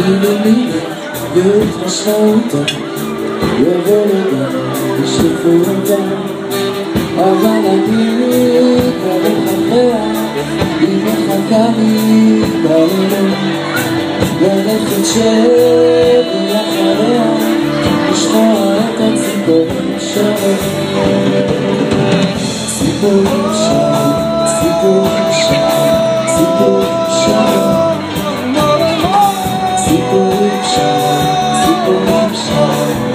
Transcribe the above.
Είναι μία γιορτά στα ούτα Για βόλετα και σε φορούτα Αγάλα τι λίγα δεν θα θέα Είμαι χακάλι τα ούτα Δεν έφτιαξε μια χαρέα Στα αρέκα τσιπορούσα Τσιπορούσα, τσιπορούσα, τσιπορούσα I'm sorry.